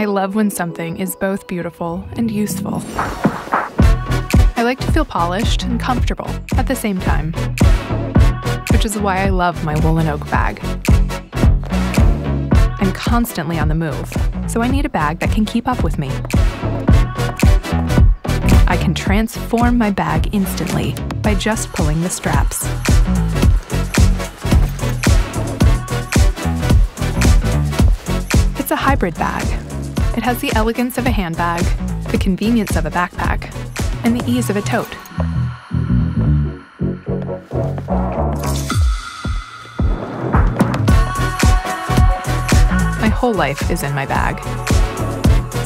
I love when something is both beautiful and useful. I like to feel polished and comfortable at the same time, which is why I love my Wool & Oak bag. I'm constantly on the move, so I need a bag that can keep up with me. I can transform my bag instantly by just pulling the straps. It's a hybrid bag. It has the elegance of a handbag, the convenience of a backpack, and the ease of a tote. My whole life is in my bag.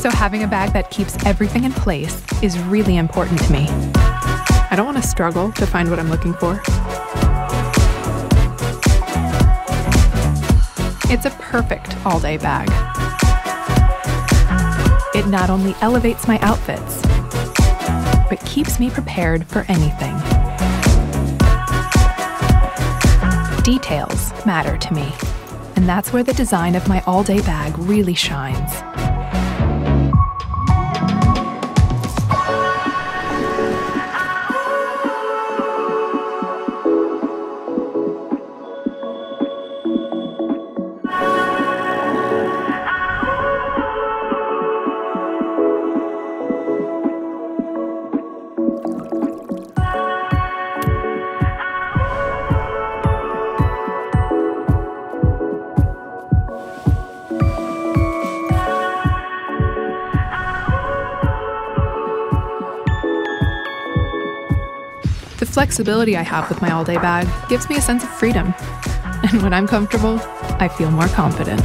So having a bag that keeps everything in place is really important to me. I don't want to struggle to find what I'm looking for. It's a perfect all day bag. It not only elevates my outfits, but keeps me prepared for anything. Details matter to me, and that's where the design of my all day bag really shines. The flexibility I have with my all day bag gives me a sense of freedom. And when I'm comfortable, I feel more confident.